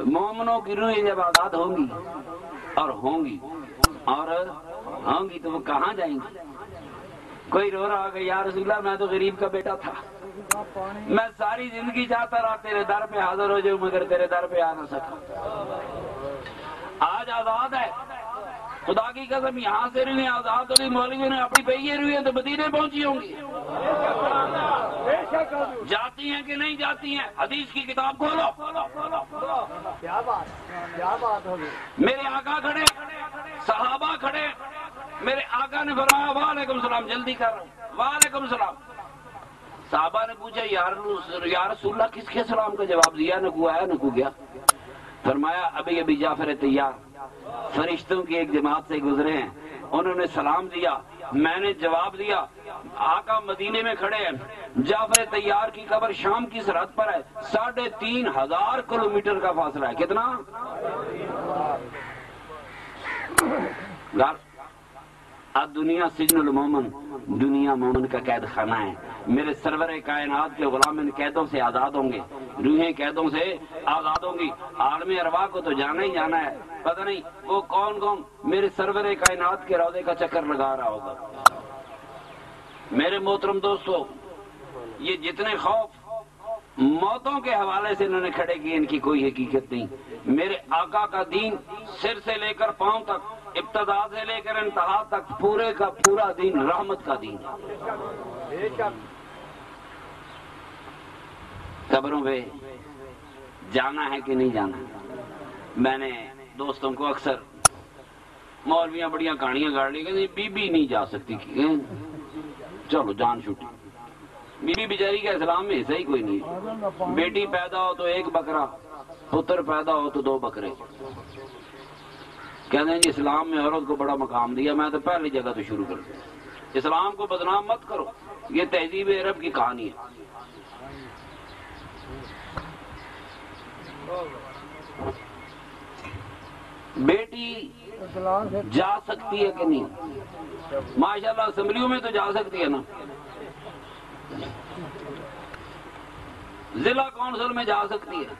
मोमनों की रूहें जब आज़ाद होंगी और होंगी और होंगी तो वो कहाँ जाएँगी? कोई रो रहा होगा यार रसूला मैं तो गरीब का बेटा था। मैं सारी ज़िंदगी चाहता रहा तेरे दर पे हाजिर हो जाऊँ, मगर तेरे दर पे आ ना सका। आज आज़ाद है। खुदा की कसम, यहाँ से रुई आज़ाद अली मौलवी ने अपनी पहिए रुई है तो मदीने पहुँची होंगी। जाती हैं कि नहीं जाती हैं? हदीस की किताब खोलो क्या बात क्या बात होगी मेरे आका खड़े, सहाबा खड़े, मेरे आका ने फरमाया, वालेकुम सलाम, जल्दी कर। वालेकुम सलाम। साहबा ने पूछा, यार यार रसूल्लाह किसके सलाम का जवाब दिया? न को आया न को गया। फरमाया, अभी अभी जाफ़र तैयार। फरिश्तों की एक जमात से गुजरे हैं। उन्होंने सलाम दिया, मैंने जवाब दिया आका मदीने में खड़े हैं। जाफ़र तैयार की कबर शाम की सरहद पर है। साढ़े तीन हज़ार किलोमीटर का फासला है। कितना? अब दुनिया सिजनुल मोमन, दुनिया मोमन का कैद खाना है। मेरे सरवर कायनात के गुलाम इन कैदों से आज़ाद होंगे। रूहें कैदों से आज़ाद होंगी। आलमी अरवा को तो जाना ही जाना है। पता नहीं वो कौन कौन मेरे सरवर कायनात के रौदे का चक्कर लगा रहा होगा। मेरे मोहतरम दोस्तों, ये जितने खौफ, मौतों के हवाले से इन्होंने खड़े किए, इनकी कोई हकीकत नहीं। मेरे आका का दीन सिर से लेकर पाँव तक, इब्तदा से लेकर इंतहा तक, पूरे का पूरा दीन रहमत का दीन कब्रों पे जाना है कि नहीं जाना मैंने दोस्तों को अक्सर, मौलवियाँ बढ़िया कहानियाँ गाड़ ली, कहते बीबी नहीं जा सकती। चलो, जान छुट्टी। बीबी बेचारी का इस्लाम में सही कोई नहीं है। बेटी पैदा हो तो एक बकरा, पुत्र पैदा हो तो दो बकरे। कहते हैं जी, इस्लाम में औरत को बड़ा मकाम दिया, मैं तो पहली जगह तो शुरू कर दिया। इस्लाम को बदनाम मत करो, ये तहजीब अरब की कहानी है। बेटी जा सकती है कि नहीं? माशाल्लाह असम्बलियों में तो जा सकती है ना। जिला काउंसिल में जा सकती है,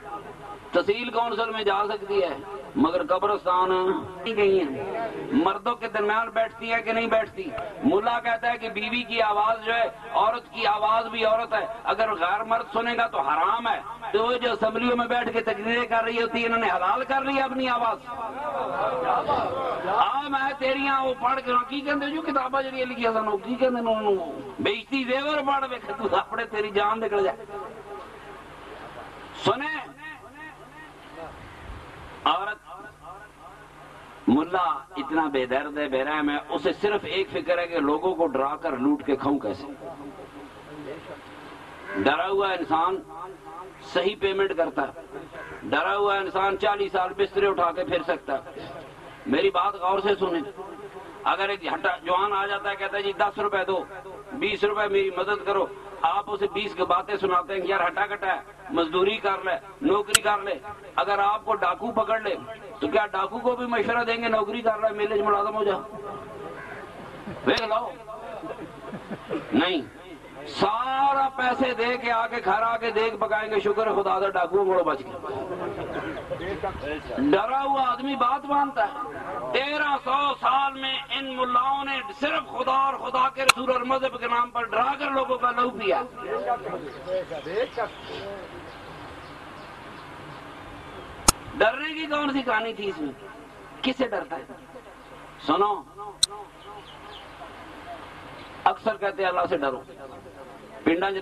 तहसील काउंसिल में जा सकती है, मगर कब्रस्तान नहीं गई है। मर्दों के दरमियान बैठती है कि नहीं बैठती? मुल्ला कहता है कि बीवी की आवाज़ जो है, औरत की आवाज़ भी औरत है। अगर गैर मर्द सुनेगा तो हराम है। तो वो जो असम्बलियों में बैठ के तकरीरें कर रही होती है, इन्होंने हलाल कर है अपनी आवाज़। हाँ मैं तेरिया वो पढ़ के की कहते जो किताबा जी लिखिया सन की कहते बेइज्जती जेवर पढ़ वे तू अपने तेरी जान निकल जाए। सुने। औरत, मुल्ला, इतना बेदर्द है, बेरहम है, उसे सिर्फ़ एक फ़िक्र है कि लोगों को डरा कर लूट के खाऊं कैसे? डरा हुआ इंसान सही पेमेंट करता है। डरा हुआ इंसान चालीस साल बिस्तरे उठा के फिर सकता है। मेरी बात गौर से सुने। अगर एक हटा जवान आ जाता है, कहता है, जी, दस रुपए दो, बीस रुपए मेरी मदद करो। आप उसे बीस की बातें सुनाते हैं यार हटा कटा है, मजदूरी कर ले, नौकरी कर ले। अगर आपको डाकू पकड़ ले तो क्या डाकू को भी मशवरा देंगे नौकरी कर रहा है, मेले मुलाजम हो जाओ देख लो। नहीं। सारा पैसे दे के आके घर आके देख पकाएँगे, शुक्र खुदा दा डाकू मोड़ो बच गया डरा हुआ आदमी बात मानता है। तेरह सौ साल में इन मुल्लाओं ने सिर्फ़ खुदा और खुदा के रसूल और मज़हब के नाम पर डरा कर लोगों का लहू पिया। डरने की कौन सी कहानी थी इसमें? किसे डरता है? सुनो। अक्सर कहते हैं, अल्लाह से डरो। पिंडा च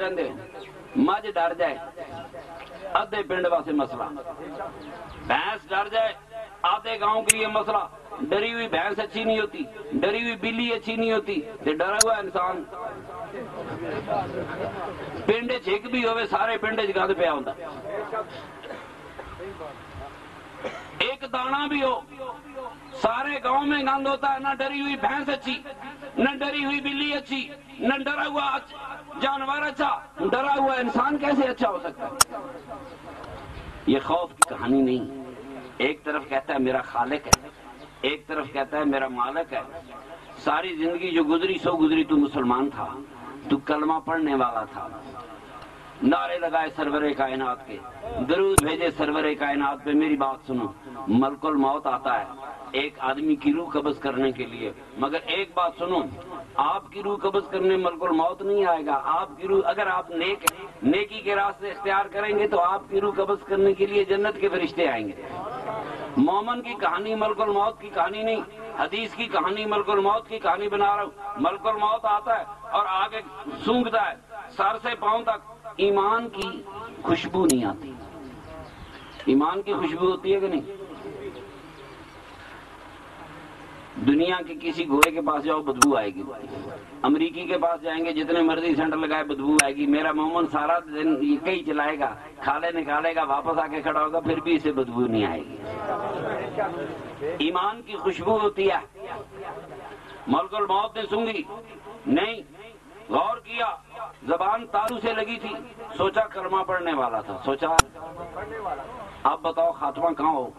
मझ डर जाए, आधे पिंड वास्ते मसला। भैंस डर जाए, आधे गाँव के लिए मसला। डरी हुई भैंस अच्छी नहीं होती, डरी हुई बिल्ली अच्छी नहीं होती डरा हुआ इंसान। पिंड छिक भी होवे, सारे पिंड च गंद पिया होता एक दाना भी हो, सारे गाँव में गंद होता है ना डरी हुई भैंस अच्छी। न डरी हुई बिल्ली अच्छी, न डरा हुआ जानवर अच्छा डरा हुआ इंसान कैसे अच्छा हो सकता है? ये खौफ की कहानी नहीं। एक तरफ़ कहता है, मेरा खालिक है। एक तरफ़ कहता है, मेरा मालिक है। सारी ज़िंदगी जो गुजरी, सो गुजरी, तू मुसलमान था। तू कलमा पढ़ने वाला था। नारे लगाए सरवरे कायनात के। दरूद भेजे सरवरे कायनात पे। मेरी बात सुनो, मलकुल मौत आता है एक आदमी की रूह कब्ज करने के लिए। मगर एक बात सुनो, आपकी रूह कब्ज करने मलकुल मौत नहीं आएगा। आपकी रूह, अगर आप नेक, नेकी के रास्ते इख्तियार करेंगे तो आपकी रूह कब्ज करने के लिए जन्नत के फरिश्ते आएँगे। मोमन की कहानी मलकुल मौत की कहानी नहीं, हदीस की कहानी मलकुल मौत की कहानी बना रहा हूँ। मलकुल मौत आता है और आगे सूंघता है, सर से पाँव तक ईमान की खुशबू नहीं आती। ईमान की खुशबू होती है कि नहीं? दुनिया के किसी घोड़े के पास जाओ, बदबू आएगी। अमरीकी के पास जाएँगे, जितने मर्ज़ी सेंटर लगाए, बदबू आएगी। मेरा मोहम्मद सारा दिन ही चलाएगा, खाले निकालेगा, वापस आके खड़ा होगा, फिर भी इसे बदबू नहीं आएगी। ईमान की खुशबू होती है। मलकुल मौत ने सूँगी नहीं, गौर किया। जबान तारू से लगी थी। सोचा कर्मा पढ़ने वाला था। सोचा आप बताओ खात्मा कहाँ हो?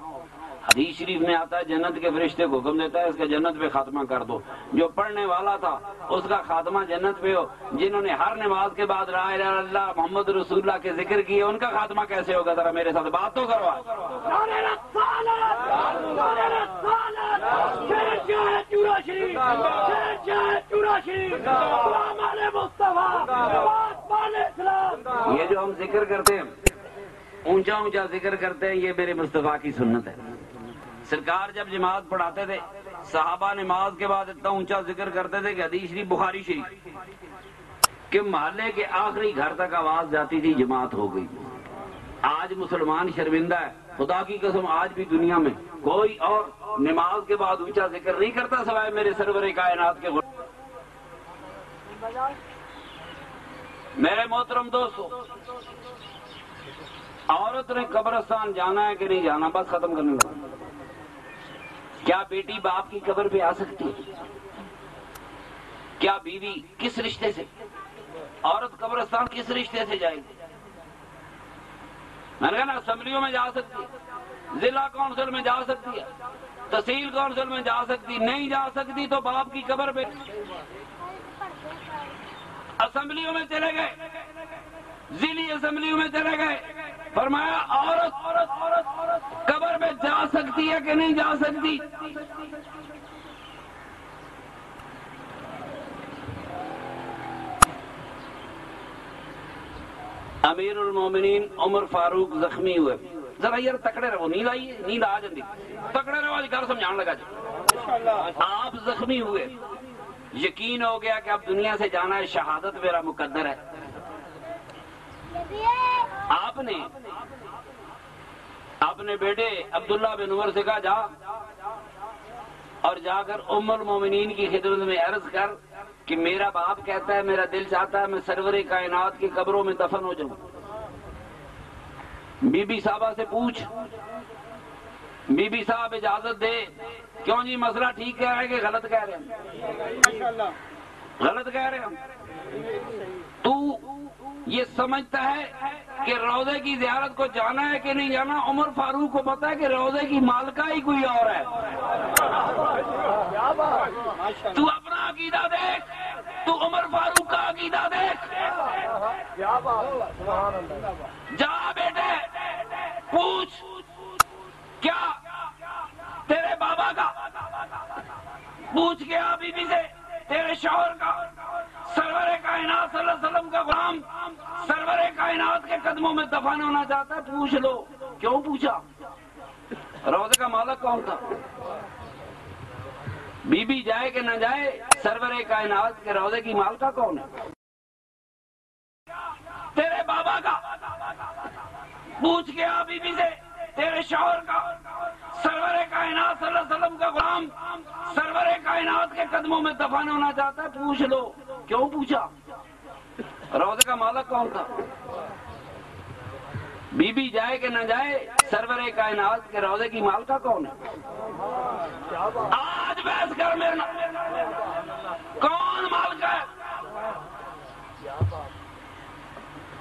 हदीस शरीफ में आता है जन्नत के फरिश्ते को हुक्म देता है इसका जन्नत पे खात्मा कर दो। जो पढ़ने वाला था उसका खात्मा जन्नत पे हो। जिन्होंने हर नमाज़ के बाद अल्लाह मोहम्मद रसूलुल्लाह के ज़िक्र किए उनका खात्मा कैसे होगा? जरा मेरे साथ बात तो करवा ये जो हम ज़िक्र करते हैं ऊँचा ऊँचा ज़िक्र करते हैं, ये मेरे मुस्तफ़ा की सुन्नत है। सरकार जब जमात पढ़ाते थे, साहबा नमाज़ के बाद इतना ऊँचा ज़िक्र करते थे कि हदीस शरीफ, बुखारी शरीफ, कि मोहल्ले के आखिरी घर तक आवाज़ जाती थी, जमात हो गई। आज मुसलमान शर्मिंदा है। खुदा की कसम, आज भी दुनिया में कोई और नमाज़ के बाद ऊँचा ज़िक्र नहीं करता सवाए मेरे सरवर कायनात के मेरे मोहतरम दोस्तों औरत ने कब्रस्तान जाना है कि नहीं जाना? बस खत्म करने लगा क्या बेटी बाप की कब्र पे आ सकती है? क्या बीवी किस रिश्ते से? औरत कब्रस्तान किस रिश्ते से जाएगी? मैंने कहा, ना, असम्बलियों में जा सकती है। जिला काउंसिल में जा सकती है। तहसील काउंसिल में जा सकती नहीं जा सकती तो बाप की कब्र पे। असम्बलियों में चले गए। जिली असम्बलियों में चले गए। फरमाया, औरत औरत औरत कब्र में जा सकती है कि नहीं जा सकती? अमीर मोमिनीन उमर फारूक जख्मी हुए। जरा यार तकड़े रहो, नींद आई? नींद आ जाती। तकड़े रहो, आज घर समझाने लगा जी। आप जख्मी हुए। यकीन हो गया कि अब दुनिया से जाना है, शहादत मेरा मुकद्दर है आपने अपने बेटे अब्दुल्ला बिन उमर से कहा जा और जाकर उमर मोमिनीन की खिदमत में अर्ज़ कर कि मेरा बाप कहता है मेरा दिल चाहता है मैं सरवर कायनात की कब्रों में दफन हो जाऊँ। बीबी साहबा से पूछ बीबी साहब इजाज़त दे क्यों जी मसला ठीक कह रहे हैं कि गलत कह रहे हैं? गलत कह रहे हैं ये समझता है कि रोज़े की जियारत को जाना है कि नहीं जाना? उमर फारूक को पता है कि रोज़े की मालका ही कोई और है। तू अपना अकीदा देख। तू उमर फारूक का अकीदा देख। जा बेटे, पूछ, क्या तेरे बाबा का? पूछ के बीबी से? तेरे शोहर का? सरवर कायनात सल्लम का गुलाम, सरवर कायनात के कदमों में दफन होना चाहता है, पूछ लो। क्यों पूछा? रोज़े का मालक कौन था? बीबी जाए कि न जाए, सरवर कायनात के रोज़े की मालका कौन है? तेरे बाबा का। पूछ के आ बीबी से, तेरे शोहर का। सरवर कायनात सल्लम का गुलाम, सरवर कायनात के कदमों में दफन होना चाहता है, पूछ लो। क्यों पूछा? रोज़े का मालक कौन था? बीबी जाए कि ना जाए, सरवर कायनात के रोज़े की मालका कौन है? आज बहस कर मेरे कौन मालका है?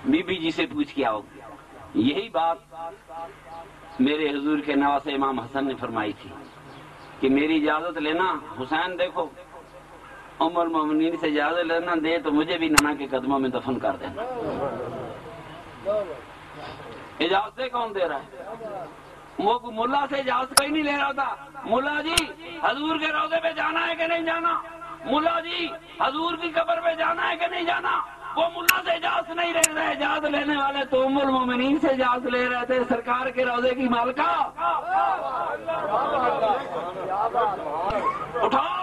बीबी जी से पूछ के आओ। यही बात मेरे हजूर के नवासे इमाम हसन ने फरमाई थी कि मेरी इजाज़त लेना, हुसैन देखो उमर मोमिन से इजाज़त लेना दे तो मुझे भी नना के कदमों में दफन कर देना। इजाजतें कौन दे रहा है? वो मुल्ला से इजाज़त कोई नहीं ले रहा था। मुल्ला जी, हजूर के रौदे पे जाना है कि नहीं जाना? मुल्ला जी, हजूर की कब्र पे जाना है कि नहीं जाना? वो मुल्ला से इजाज़त नहीं ले रहे, इजाज़त लेने वाले तो उमुल मोमिनीन से इजाज़त ले रहे थे, सरकार के रौदे की मालका। उठाओ।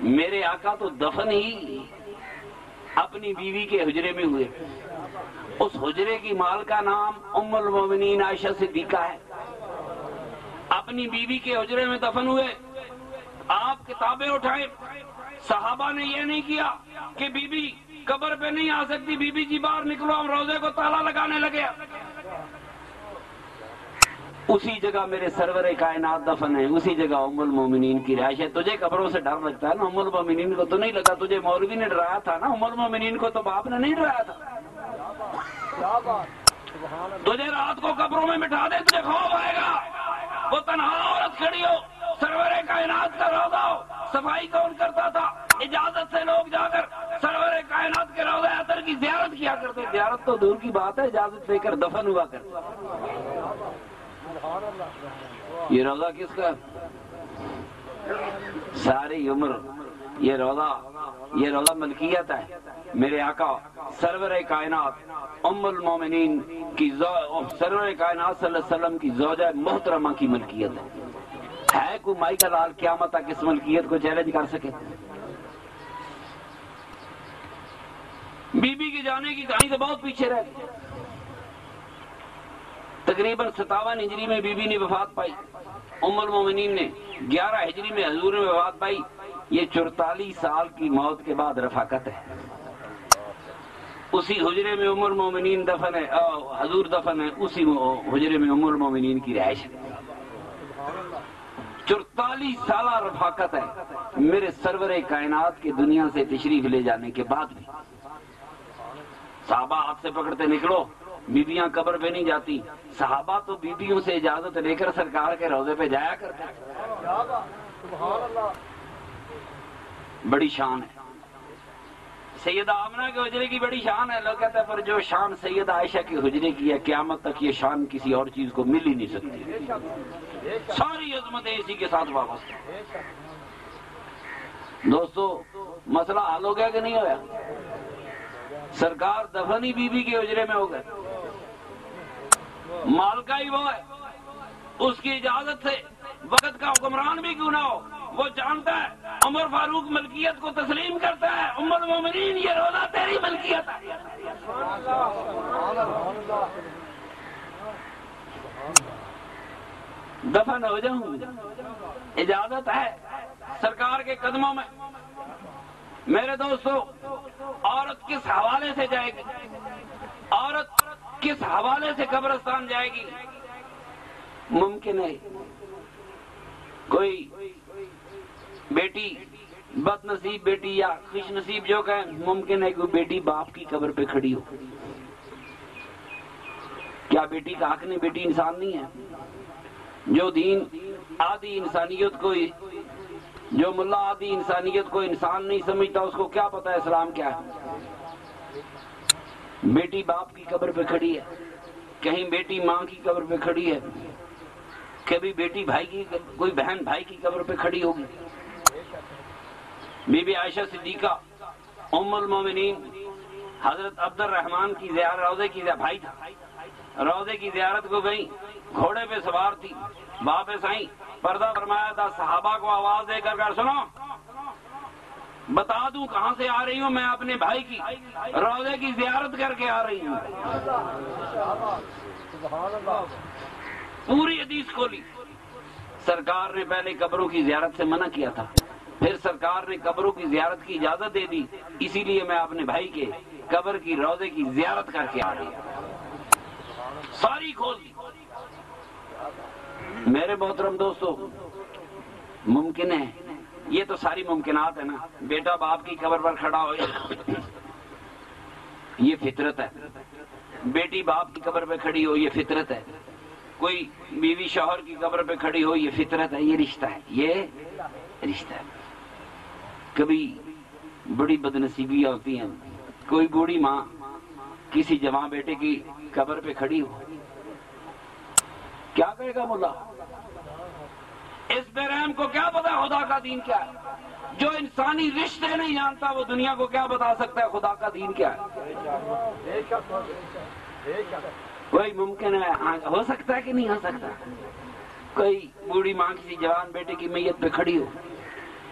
मेरे आका तो दफन ही अपनी बीवी के हुजरे में हुए। उस हुजरे की माल का नाम उम्मुल मोमिनीन आयशा सिद्दीका है। अपनी बीवी के हुजरे में दफन हुए। आप किताबें उठाए। साहबा ने यह नहीं किया कि बीबी कब्र पे नहीं आ सकती। बीबी जी बाहर निकलो हम रोज़े को ताला लगाने लगे। उसी जगह मेरे सरवर कायनात दफन है, उसी जगह उमुल मोमिनीन की रिहाइश है। तुझे कब्रों से डर लगता है ना? उमुल मोमिनीन को तो नहीं लगा तुझे मौलवी ने डराया था ना? उमुल मोमिनीन को तो बाप ने नहीं डराया था। तुझे रात को कब्रों में मिठा दे, तुझे खौफ आएगा। वो तनहा औरत खड़ी हो। सरवर कायनात का रौदा हो। सफ़ाई कौन करता था? इजाज़त से लोग जाकर सरवर कायनात के रौदा अतर की जियारत किया करते। जियारत तो दूर की बात है, इजाज़त लेकर दफन हुआ कर ये रौदा किसका सारी उम्र। ये रोजा ये रोजा मलकियत है। मेरे आका, सरवर कायनात, उम्मुल मोमिनीन की सरवर कायनात सल्लल्लाहु की जोजा मोहतरमा की मलकियत है। है कोई माई का लाल क्या मत इस मलकियत को चैलेंज कर सके? बीबी के जाने की कहानी तो बहुत पीछे रह गई। तकरीबन सतावन हिजरी में बीबी ने वफात पाई। उमर मोमिनीन ने ग्यारह हिजरी में हजूर ने वफात पाई। ये चौतालीस साल की मौत के बाद रफाकत है। उसी हुजरे में उमर मोमिनीन दफन है हजूर दफन है, उसी हुजरे में उमर मोमिनीन की रिहाइश है। चौतालीस साल रफाकत है। मेरे सरवर कायनात के दुनिया से तशरीफ़ ले जाने के बाद भी। साहबा हाथ से पकड़ते निकलो। बीबियाँ कब्र पे नहीं जाती। साहबा तो बीबियों से इजाज़त लेकर सरकार के रोज़े पे जाया करते बड़ी शान है। सैयद आमना के हुजरे की बड़ी शान है। लोग कहते हैं, पर जो शान सैयद आयशा के हुजरे की है, क्यामत तक ये शान किसी और चीज़ को मिल ही नहीं सकती। सारी अजमतें इसी के साथ वापस। दोस्तों, मसला हल हो गया कि नहीं होया? सरकार दफनी बीबी के उजरे में हो गए मालका ही वो है। उसकी इजाज़त से वक्त का हुक्मरान भी क्यों ना हो? वो जानता है, उमर फारूक मलकियत को तस्लीम करता है। उमर मोमिनीन, ये रोजा तेरी मलकियत दफन हो जाऊँ। इजाज़त है सरकार के कदमों में। मेरे दोस्तों, औरत किस हवाले से जाएगी? औरत किस हवाले से कब्रस्तान जाएगी? मुमकिन है। कोई बेटी, बदनसीब बेटी या खुश नसीब जो कहे, मुमकिन है कोई बेटी बाप की कब्र पे खड़ी हो। क्या बेटी का हक नहीं? बेटी इंसान नहीं है। जो दीन, आदि इंसानियत को जो मुल्ला आदि इंसानियत को इंसान नहीं समझता, उसको क्या पता है? इस्लाम क्या है? बेटी बाप की कब्र पे खड़ी है। कहीं बेटी माँ की कब्र पे खड़ी है। कभी बेटी भाई की, कोई बहन भाई की कब्र पे खड़ी होगी। बीबी आयशा सिद्दीका, उम्मुल मोमिनीन, हज़रत अब्दुल रहमान की जियारत, रोज़े की भाई था। रोज़े की जियारत को गई, घोड़े पे सवार थी वापस आई पर्दा फरमाया था, सहाबा को आवाज़ देकर कर सुनो। बता दूँ कहाँ से आ रही हूँ मैं अपने भाई की। रोज़े की जियारत करके आ रही हूँ। पूरी हदीस खोली। सरकार ने पहले कब्रों की जियारत से मना किया था। फिर सरकार ने कब्रों की जियारत की इजाज़त दे दी। इसीलिए मैं अपने भाई के कब्र की रोज़े की जियारत करके आ रही सारी खोल दी। मेरे मोहतरम दोस्तों, मुमकिन है ये तो सारी मुमकिनात है ना। बेटा बाप की कबर पर खड़ा हो ये फितरत है। बेटी बाप की कबर पे खड़ी हो, ये फितरत है। कोई बीवी शोहर की कबर पे खड़ी हो, ये फितरत है। ये रिश्ता है। ये रिश्ता है। कभी बड़ी बदनसीबियाँ होती हैं। कोई बूढ़ी माँ किसी जवान बेटे की कबर पे खड़ी हो। क्या कहेगा मुल्ला? इस बेरहम को क्या पता खुदा का दीन क्या है? जो इंसानी रिश्ते नहीं जानता वो दुनिया को क्या बता सकता है खुदा का दीन क्या है? कोई मुमकिन है? हाँ, हो सकता है कि नहीं हो सकता? कोई बूढ़ी माँ किसी जवान बेटे की मैयत पे खड़ी हो।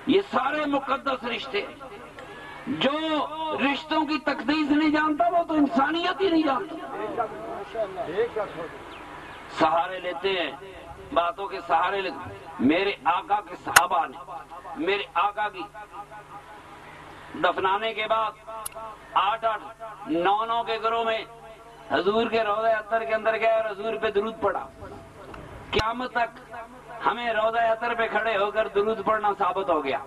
ये सारे मुकद्दस रिश्ते जो रिश्तों की तकदीस नहीं जानता वो तो इंसानियत ही नहीं जानता। सहारे लेते हैं बातों के सहारे लेते मेरे आका के सहाबा ने, मेरे आका की दफनाने के बाद आठ आठ, नौ नौ के घरों में हजूर के रोजा अतर के अंदर गए और हजूर पे दरूद पड़ा। क्यामत तक हमें रोजा अतर पे खड़े होकर दरूद पड़ना साबित हो गया।